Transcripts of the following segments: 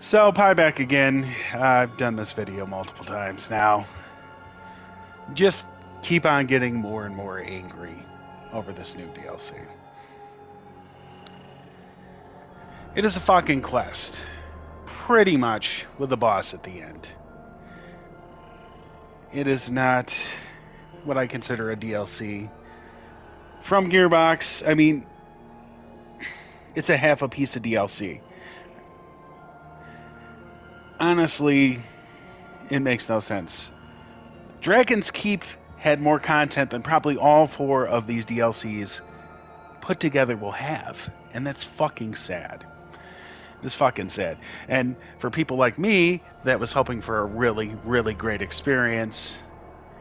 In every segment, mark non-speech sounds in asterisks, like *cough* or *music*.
So, Pie back again. I've done this video multiple times now. Just keep on getting more and more angry over this new DLC. It is a fucking quest. Pretty much with a boss at the end. It is not what I consider a DLC. From Gearbox, I mean, it's a half a piece of DLC honestly, it makes no sense. Dragon's Keep had more content than probably all four of these DLCs put together will have, and that's fucking sad. It's fucking sad. And for people like me that was hoping for a really, really great experience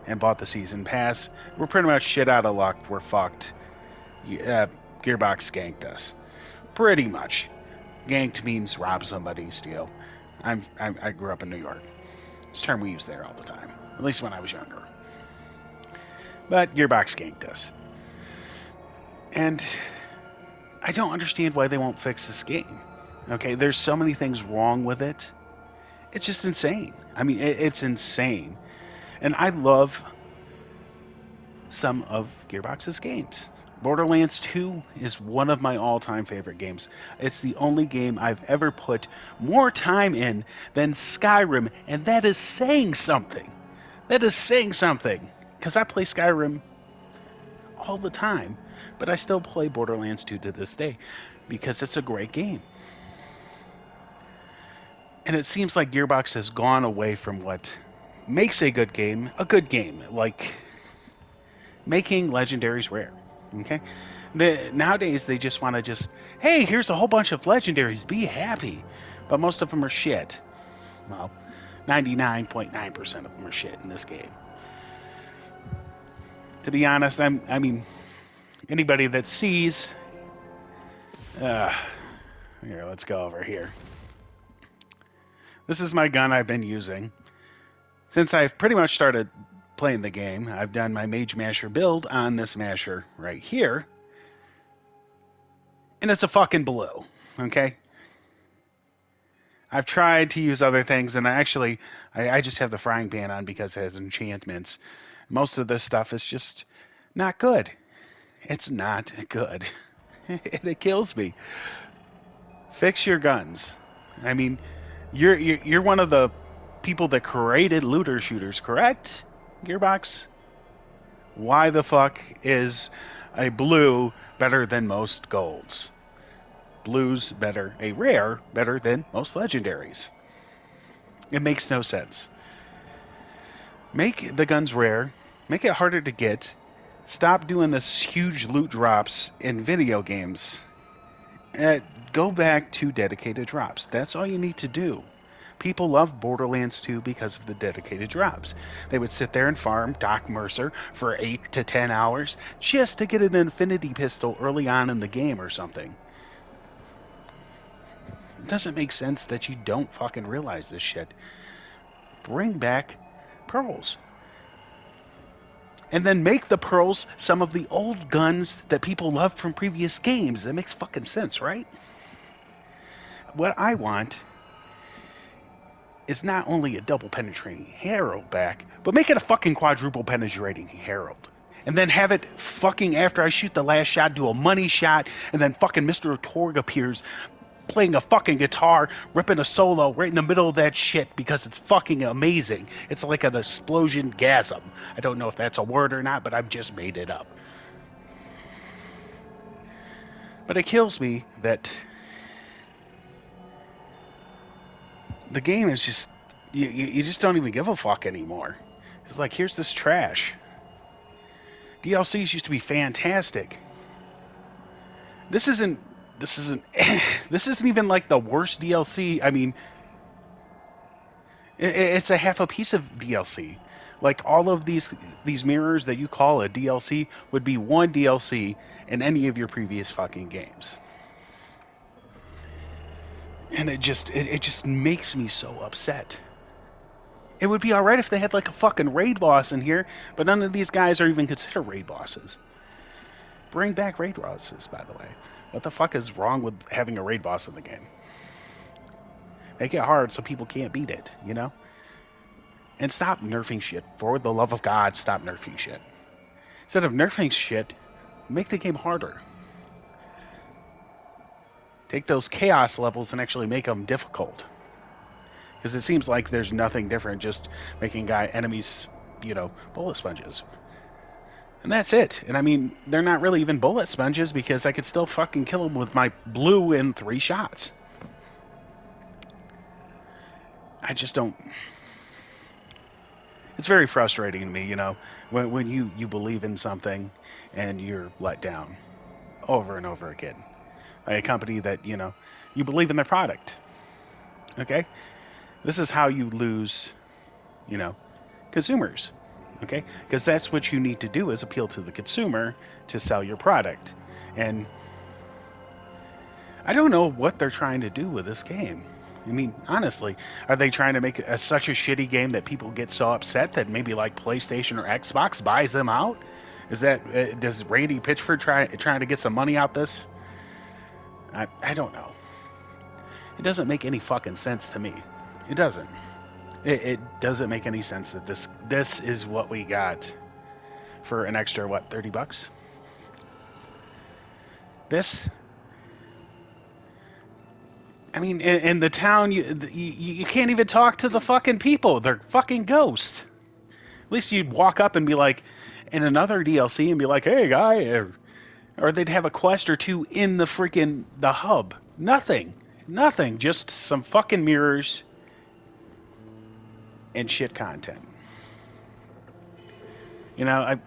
and bought the season pass, we're pretty much shit out of luck. We're fucked. Uh, Gearbox ganked us. Pretty much. Ganked means rob somebody, steal. I'm, I'm, i grew up in New York. It's a term we use there all the time, at least when I was younger. But Gearbox ganked us. And I don't understand why they won't fix this game. Okay, there's so many things wrong with it. It's just insane. I mean, it, it's insane. And I love some of Gearbox's games. Borderlands 2 is one of my all time favorite games. It's the only game I've ever put more time in than Skyrim, and that is saying something. That is saying something. Because I play Skyrim all the time, but I still play Borderlands 2 to this day because it's a great game. And it seems like Gearbox has gone away from what makes a good game a good game, like making legendaries rare. Okay. The, nowadays they just want to just, hey, here's a whole bunch of legendaries. Be happy. But most of them are shit. Well, 99.9% of them are shit in this game. To be honest, I'm. I mean, anybody that sees. Uh, here, let's go over here. This is my gun I've been using since I've pretty much started playing the game, I've done my Mage Masher build on this Masher right here. And it's a fucking blue, okay? I've tried to use other things, and I actually, I, I just have the frying pan on because it has enchantments. Most of this stuff is just not good. It's not good. *laughs* it kills me. Fix your guns. I mean, you're, you're you're one of the people that created looter shooters, correct? Gearbox? Why the fuck is a blue better than most golds? Blues better, a rare better than most legendaries. It makes no sense. Make the guns rare, make it harder to get, stop doing this huge loot drops in video games. Uh, go back to dedicated drops. That's all you need to do. People loved Borderlands 2 because of the dedicated drops. They would sit there and farm Doc Mercy for 8 to 10 hours just to get an infinity pistol early on in the game or something. It doesn't make sense that you don't fucking realize this shit. Bring back pearls. And then make the pearls some of the old guns that people loved from previous games. That makes fucking sense, right? What I want is not only a double penetrating Harold back, but make it a fucking quadruple penetrating Harold. And then have it fucking after I shoot the last shot, do a money shot, and then fucking Mr. Torgue appears playing a fucking guitar, ripping a solo right in the middle of that shit because it's fucking amazing. It's like an explosion gasm. I don't know if that's a word or not, but I've just made it up. But it kills me that the game is just you, you just don't even give a fuck anymore. It's like here's this trash. DLCs used to be fantastic. This isn't this isn't *coughs* this isn't even like the worst DLC. I mean, it, it's a half a piece of DLC. Like all of these these mirrors that you call a DLC would be one DLC in any of your previous fucking games and it just it, it just makes me so upset. It would be all right if they had like a fucking raid boss in here, but none of these guys are even considered raid bosses. Bring back raid bosses, by the way. What the fuck is wrong with having a raid boss in the game? Make it hard so people can't beat it, you know? And stop nerfing shit. For the love of God, stop nerfing shit. Instead of nerfing shit, make the game harder. Take those chaos levels and actually make them difficult. Because it seems like there's nothing different, just making guy enemies, you know, bullet sponges. And that's it. And I mean, they're not really even bullet sponges because I could still fucking kill them with my blue in three shots. I just don't. It's very frustrating to me, you know, when, when you, you believe in something and you're let down over and over again a company that, you know, you believe in their product. Okay? This is how you lose, you know, consumers. Okay? Because that's what you need to do is appeal to the consumer to sell your product. And I don't know what they're trying to do with this game. I mean, honestly, are they trying to make a, such a shitty game that people get so upset that maybe like PlayStation or Xbox buys them out? Is that uh, does Randy Pitchford try trying to get some money out this? I I don't know. It doesn't make any fucking sense to me. It doesn't. It, it doesn't make any sense that this this is what we got for an extra what thirty bucks. This I mean, in, in the town, you, you, you can't even talk to the fucking people. They're fucking ghosts. At least you'd walk up and be like, in another DLC, and be like, "Hey, guy," er, or, they'd have a quest or two in the freaking the hub. Nothing, nothing. Just some fucking mirrors and shit content. You know, I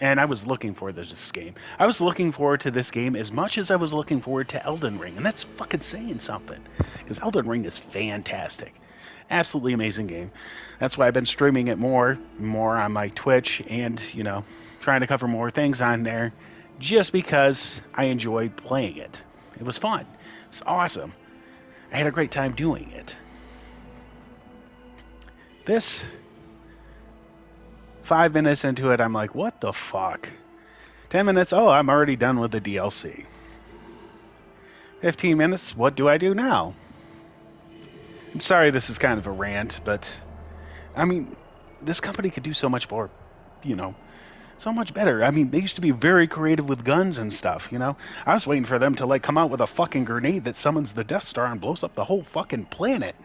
and I was looking for this game. I was looking forward to this game as much as I was looking forward to Elden Ring, and that's fucking saying something. Because Elden Ring is fantastic, absolutely amazing game. That's why I've been streaming it more, more on my Twitch, and you know, trying to cover more things on there, just because I enjoyed playing it. It was fun. It was awesome. I had a great time doing it. This Five minutes into it, I'm like, what the fuck? Ten minutes, oh, I'm already done with the DLC. 15 minutes, what do I do now? I'm sorry this is kind of a rant, but I mean, this company could do so much more, you know, so much better. I mean, they used to be very creative with guns and stuff, you know? I was waiting for them to, like, come out with a fucking grenade that summons the Death Star and blows up the whole fucking planet.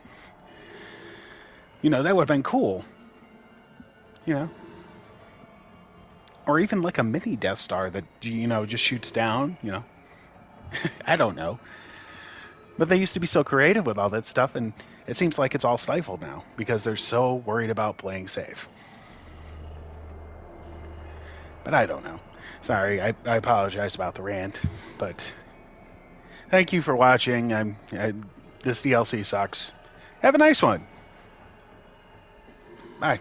You know, that would have been cool. You know? or even like a mini Death Star that you know just shoots down. You know, *laughs* I don't know. But they used to be so creative with all that stuff, and it seems like it's all stifled now because they're so worried about playing safe. But I don't know. Sorry, I, I apologize about the rant, but thank you for watching. I'm I, this DLC sucks. Have a nice one. Bye.